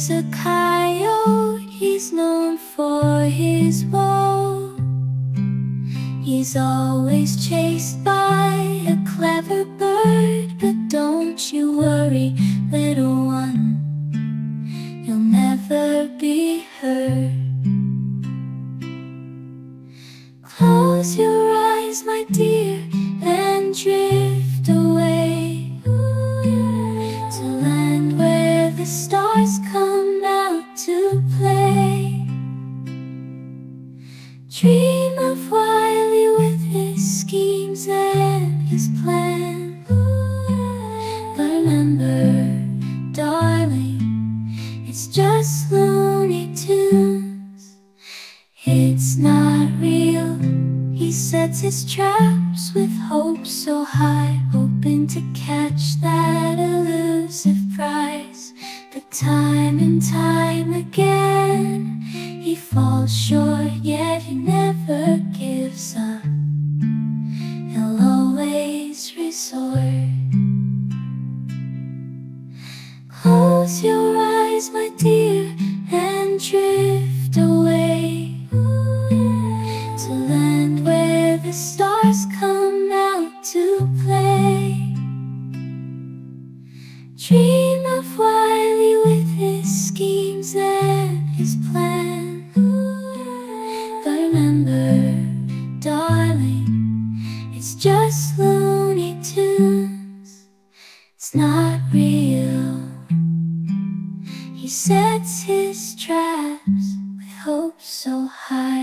He's a coyote, he's known for his woe. He's always chased by a clever bird, but don't you worry, little one, you'll never be hurt. Close your eyes, my dear, and drift away to land where the stars come Dream of Wiley with his schemes and his plans. But remember, darling, it's just Looney Tunes. It's not real. He sets his traps with hope so high, hoping to catch that time and time again, he falls short, yet he never gives up. He'll always resort. Close your eyes, my dear, and drift away to land where the stars come out to play. Dream of Wiley just Looney Tunes. It's not real. He sets his traps with hope so high.